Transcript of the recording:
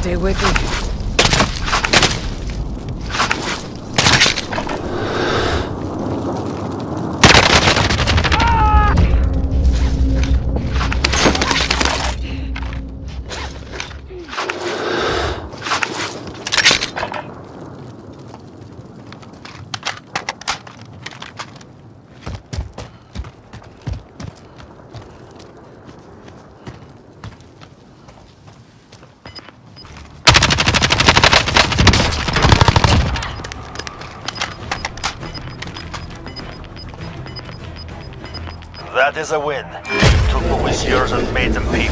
Stay with me. That is a win. Took what was yours and made them pay